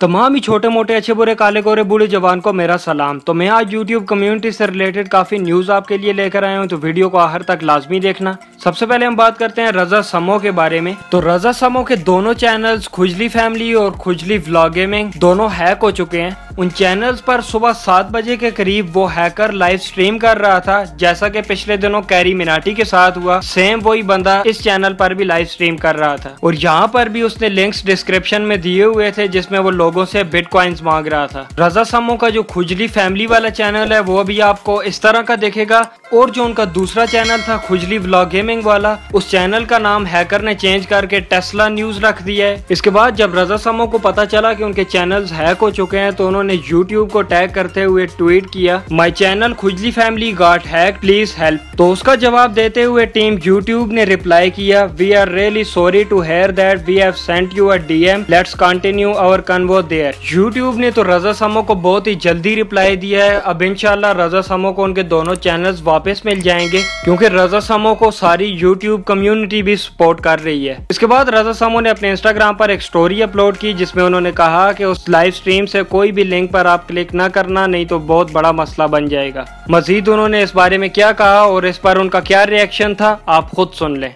तमाम ही छोटे मोटे अच्छे बुरे काले गोरे बूढ़े जवान को मेरा सलाम। तो मैं आज YouTube कम्युनिटी से रिलेटेड काफ़ी न्यूज़ आपके लिए लेकर आया हूँ तो वीडियो को आखिर तक लाजमी देखना। सबसे पहले हम बात करते हैं रजा समो के बारे में। तो रजा समो के दोनों चैनल्स खुजली फैमिली और खुजली व्लॉगे में दोनों हैक हो चुके हैं। उन चैनल्स पर सुबह सात बजे के करीब वो हैकर लाइव स्ट्रीम कर रहा था, जैसा कि पिछले दिनों कैरी मिनाटी के साथ हुआ। सेम वही बंदा इस चैनल पर भी लाइव स्ट्रीम कर रहा था। और यहाँ पर भी उसने लिंक्स डिस्क्रिप्शन में दिए हुए थे, जिसमें वो लोगों से बिटकॉइंस मांग रहा था। रजा समो का जो खुजली फैमिली वाला चैनल है, वो भी आपको इस तरह का देखेगा। और जो उनका दूसरा चैनल था खुजली व्लॉग गेमिंग वाला, उस चैनल का नाम हैकर ने चेंज करके टेस्ला न्यूज़ रख दिया है। इसके बाद जब रजा समो को पता चला कि उनके चैनल्स हैक हो चुके हैं तो उन्होंने यूट्यूब को टैग करते हुए ट्वीट किया माई चैनल खुजली family got hack please help तो उसका जवाब देते हुए टीम यूट्यूब ने रिप्लाई किया we are really sorry to hear that we have sent you a DM let's continue our convo there YouTube ने तो रजा समो को बहुत ही जल्दी रिप्लाई दिया है। अब इंशाल्लाह रजा समो को उनके दोनों वापस मिल जाएँगे, क्योंकि रजा समो को सारी यूट्यूब कम्युनिटी भी सपोर्ट कर रही है। इसके बाद रजा समो ने अपने इंस्टाग्राम पर एक स्टोरी अपलोड की, जिसमें उन्होंने कहा कि उस लाइव स्ट्रीम से कोई भी लिंक पर आप क्लिक न करना, नहीं तो बहुत बड़ा मसला बन जाएगा। मजीद उन्होंने इस बारे में क्या कहा और इस पर उनका क्या रिएक्शन था, आप खुद सुन लें।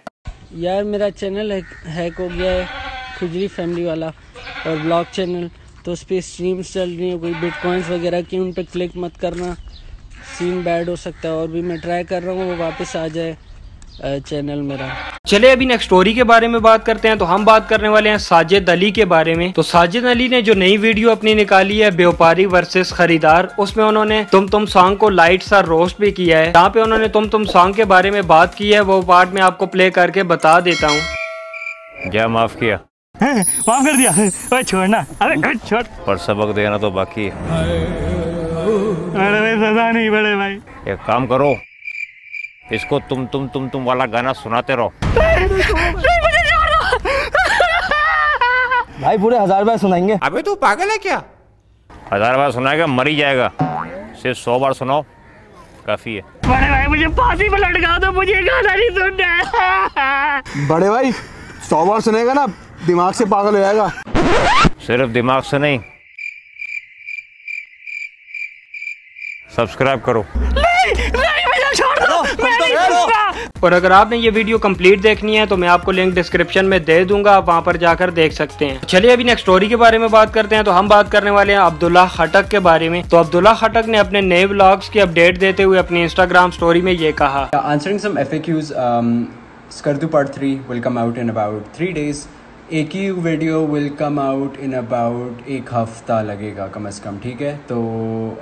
यार, मेरा चैनल हैक हो गया है खुजरी फैमिली वाला, और ब्लॉग चैनल तो उस पर स्ट्रीम्स चल रही हैं, कोई बिटकॉइंस वगैरह की उन पर क्लिक मत करना। सीन बैड हो सकता है और भी मैं ट्राई कर रहा हूँ वो वापस आ जाए चैनल मेरा। चले अभी नेक्स्ट स्टोरी के बारे में बात करते हैं तो हम बात करने वाले हैं साजिद अली के बारे में। तो साजिद अली ने जो नई वीडियो अपनी निकाली है व्यापारी वर्सेस खरीदार उसमें उन्होंने तुम तुम सॉन्ग को लाइट सा रोस्ट भी किया है। जहाँ पे उन्होंने तुम तुम सॉन्ग के बारे में बात की है वो पार्ट में आपको प्ले करके बता देता हूँ। क्या माफ़ किया? माफ़ कर दिया। छोड़ना। अरे छोड़। पर सबक देना तो बाकी है। अरे भाई सजा नहीं बड़े भाई। एक काम करो। इसको तुम तुम तुम तुम वाला गाना सुनाते रहो। भाई पूरे हज़ार बार सुनाएँगे। अबे तू पागल है क्या? हज़ार बार सुनाएगा मर ही जाएगा। सिर्फ़ सौ बार सुनाओ काफ़ी है। बड़े भाई मुझे फांसी पर लटका दो मुझे गाना नहीं सुनना है। बड़े भाई सौ बार सुनेगा ना दिमाग से पागल हो जाएगा। सिर्फ़ दिमाग से नहीं सब्सक्राइब करो। नहीं नहीं मुझे छोड़ दो। मैं नहीं और अगर आपने ये वीडियो कंप्लीट देखनी है तो मैं आपको लिंक डिस्क्रिप्शन में दे दूँगा आप वहाँ पर जाकर देख सकते हैं। चलिए अभी नेक्स्ट स्टोरी के बारे में बात करते हैं तो हम बात करने वाले हैं अब्दुल्ला खटक के बारे में। तो अब्दुल्ला खटक ने अपने नए ब्लॉग्स की अपडेट देते हुए अपनी इंस्टाग्राम स्टोरी में ये कहा। Answering some FAQs, um, Skardu Part 3 will come out in about three days. एक ही video will come out in about एक हफ़्ता लगेगा कम अज़ कम, ठीक है? तो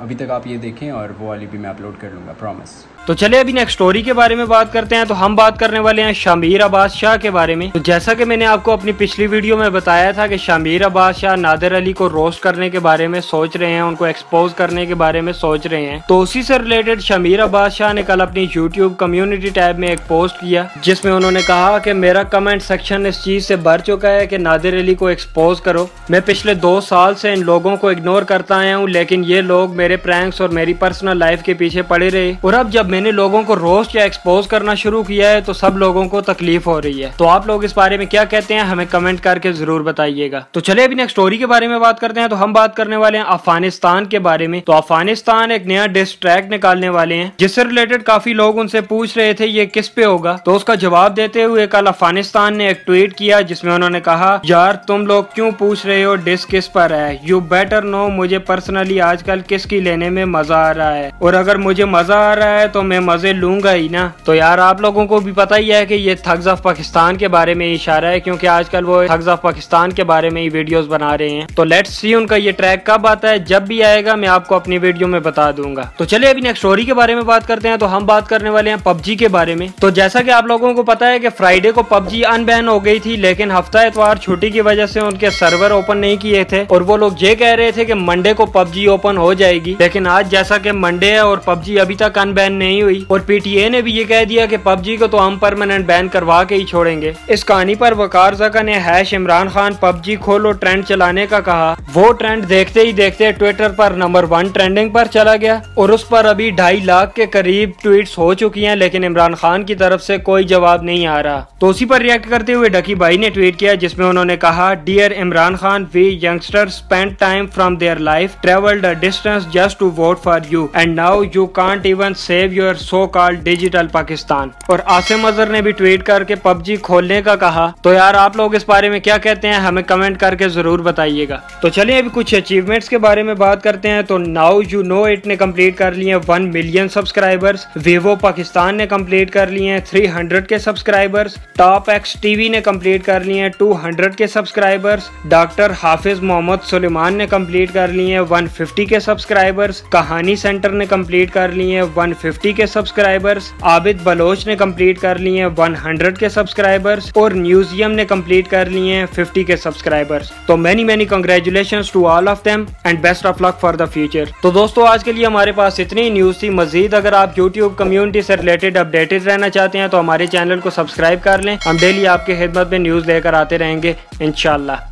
अभी तक आप ये देखें और वो वाली भी मैं अपलोड कर लूँगा प्रॉमिस तो चले अभी नेक्स्ट स्टोरी के बारे में बात करते हैं। तो हम बात करने वाले हैं शामीर अब्बास शाह के बारे में। तो जैसा कि मैंने आपको अपनी पिछली वीडियो में बताया था कि शामीर अब्बास शाह नादिर अली को रोस्ट करने के बारे में सोच रहे हैं, उनको एक्सपोज करने के बारे में सोच रहे हैं। तो उसी से रिलेटेड शमीर अब्बास शाह ने कल अपनी यूट्यूब कम्युनिटी टैब में एक पोस्ट किया, जिसमें उन्होंने कहा कि मेरा कमेंट सेक्शन इस चीज़ से भर चुका है कि नादिर अली को एक्सपोज करो। मैं पिछले दो साल से इन लोगों को इग्नोर करता आया हूँ, लेकिन ये लोग मेरे प्रैंक्स और मेरी पर्सनल लाइफ के पीछे पड़े रहे। और अब जब मैंने लोगों को रोस्ट या एक्सपोज करना शुरू किया है तो सब लोगों को तकलीफ़ हो रही है। तो आप लोग इस बारे में क्या कहते हैं, हमें कमेंट करके ज़रूर बताइएगा। तो चले अभी नेक्स्ट स्टोरी के बारे में बात करते हैं तो हम बात करने वाले हैं अफ़गानिस्तान के बारे में। तो अफ़गानिस्तान एक नया डिस ट्रैक निकालने वाले हैं, जिससे रिलेटेड काफ़ी लोग उनसे पूछ रहे थे, ये किस पे होगा? तो उसका जवाब देते हुए कल अफ़गानिस्तान ने एक ट्वीट किया, जिसमें उन्होंने कहा, यार, तुम लोग क्यों पूछ रहे हो डिस किस पर है? यू बेटर नो मुझे पर्सनली आजकल किसकी लेने में मज़ा आ रहा है। और अगर मुझे मज़ा आ रहा है तो मैं मज़े लूँगा ही ना। तो यार, आप लोगों को भी पता ही है कि ये थग्स ऑफ़ पाकिस्तान के बारे में इशारा है, क्योंकि आजकल वो थग्स ऑफ़ पाकिस्तान के बारे में ही वीडियोस बना रहे हैं। तो लेट्स सी उनका ये ट्रैक कब आता है। जब भी आएगा, मैं आपको अपनी वीडियो में बता दूँगा। तो चलिए, अभी नेक्स्ट स्टोरी के बारे में बात करते हैं। तो हम बात करने वाले हैं पबजी के बारे में। तो जैसा की आप लोगों को पता है की फ्राइडे को पबजी अनबैन हो गई थी, लेकिन हफ़्ता एतवार छुट्टी की वजह से उनके सर्वर ओपन नहीं किए थे। और वो लोग ये कह रहे थे की मंडे को पबजी ओपन हो जाएगी। लेकिन आज जैसा की मंडे है और पबजी अभी तक अनबैन नहीं नहीं हुई। और पीटीए ने भी ये कह दिया कि पबजी को तो हम परमानेंट बैन करवा के ही छोड़ेंगे। इस कहानी पर वकार जका ने हैश इमरान खान पबजी खोलो ट्रेंड चलाने का कहा। वो ट्रेंड देखते ही देखते ट्विटर पर नंबर वन ट्रेंडिंग पर चला गया और उस पर अभी ढाई लाख के करीब ट्वीट हो चुकी है, लेकिन इमरान खान की तरफ़ से कोई जवाब नहीं आ रहा। तो उसी पर रिएक्ट करते हुए डकी भाई ने ट्वीट किया, जिसमें उन्होंने कहा dear Imran Khan we youngster spend time from their life travelled distance just to vote for you and now you can't even save your so call digital Pakistan और आसिम अजहर ने भी ट्वीट करके पबजी खोलने का कहा। तो यार, आप लोग इस बारे में क्या कहते हैं? हमें कमेंट करके ज़रूर बताइएगा। तो चलिए, अभी कुछ अचीवमेंट्स के बारे में बात करते हैं। तो नाउ यू नो इट ने कंप्लीट कर लिए one million subscribers Vivo Pakistan ने कंप्लीट कर लिए three hundred K subscribers top X TV ने कंप्लीट कर लिए two hundred K subscribers doctor Hafiz Mohammad Suleman ने कंप्लीट कर लिए one fifty K subscribers Kahani center ने कंप्लीट कर लिए one fifty K subscribers Abid Baloch ने कंप्लीट कर लिए हैं वन हंड्रेड के सब्सक्राइबर्स और म्यूज़ियम ने कंप्लीट कर लिए हैं फिफ्टी के सब्सक्राइबर्स तो many many congratulation to all of them and best of luck for the future तो दोस्तों, आज के लिए हमारे पास इतनी न्यूज़ थी। मजीद अगर आप यूट्यूब कम्युनिटी से रिलेटेड अपडेटेड रहना चाहते हैं तो हमारे चैनल को सब्सक्राइब कर लें। हम डेली आपके खिदमत में न्यूज़ लेकर आते रहेंगे इनशाला